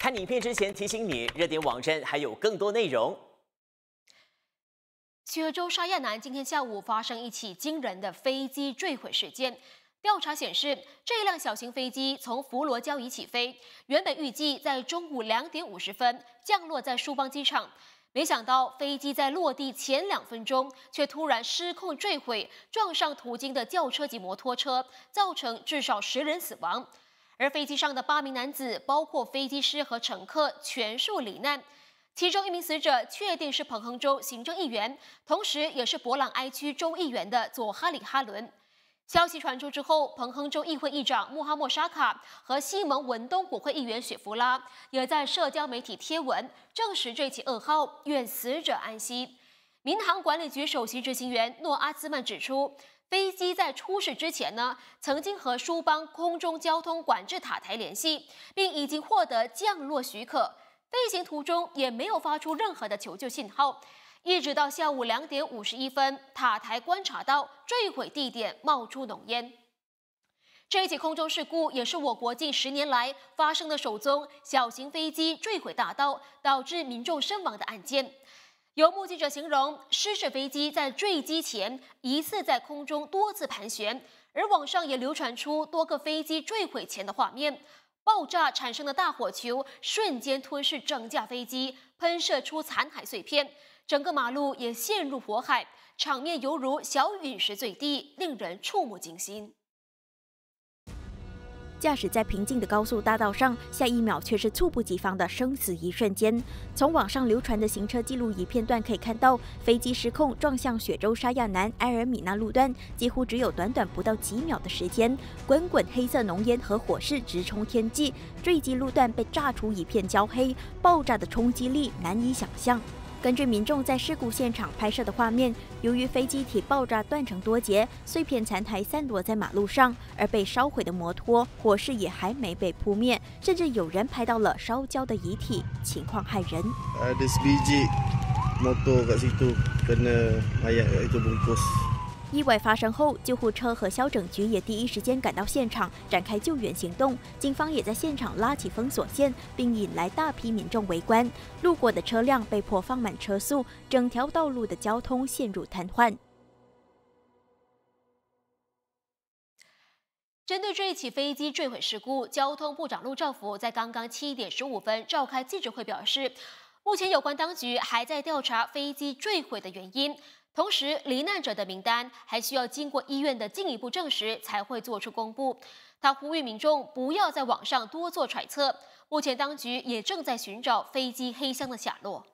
看影片之前提醒你，热点网站还有更多内容。雪州沙亚南今天下午发生一起惊人的飞机坠毁事件。调查显示，这辆小型飞机从佛罗交易起飞，原本预计在中午两点五十分降落在舒邦机场，没想到飞机在落地前两分钟却突然失控坠毁，撞上途经的轿车及摩托车，造成至少十人死亡。而飞机上的八名男子，包括飞机师和乘客，全数罹难。其中一名死者确定是彭亨州行政议员，同时也是博朗埃区州议员的佐哈里哈伦。消息传出之后，彭亨州议会议长穆哈默沙卡和西蒙文东国会议员雪弗拉也在社交媒体贴文证实这起噩耗，愿死者安息。民航管理局首席执行员诺阿兹曼指出，飞机在出事之前呢，曾经和苏邦空中交通管制塔台联系，并已经获得降落许可。飞行途中也没有发出任何的求救信号，一直到下午两点五十一分，塔台观察到坠毁地点冒出浓烟。这起空中事故也是我国近十年来发生的首宗小型飞机坠毁大道，导致民众身亡的案件。有目击者形容，失事飞机在坠机前疑似在空中多次盘旋，而网上也流传出多个飞机坠毁前的画面。爆炸产生的大火球瞬间吞噬整架飞机，喷射出残骸碎片，整个马路也陷入火海，场面犹如小陨石坠地，令人触目惊心。驾驶在平静的高速大道上，下一秒却是猝不及防的生死一瞬间。从网上流传的行车记录仪片段可以看到，飞机失控撞向雪州沙亚南埃尔米纳路段，几乎只有短短不到几秒的时间，滚滚黑色浓烟和火势直冲天际，坠机路段被炸出一片焦黑，爆炸的冲击力难以想象。根据民众在事故现场拍摄的画面，由于飞机体爆炸断成多节，碎片残骸散落在马路上，而被烧毁的摩托火势也还没被扑灭，甚至有人拍到了烧焦的遗体，情况骇人。意外发生后，救护车和消拯局也第一时间赶到现场展开救援行动。警方也在现场拉起封锁线，并引来大批民众围观。路过的车辆被迫放慢车速，整条道路的交通陷入瘫痪。针对这一起飞机坠毁事故，交通部长陆兆福在刚刚七点十五分召开记者会，表示，目前有关当局还在调查飞机坠毁的原因。同时，罹难者的名单还需要经过医院的进一步证实才会做出公布。他呼吁民众不要在网上多做揣测。目前，当局也正在寻找飞机黑箱的下落。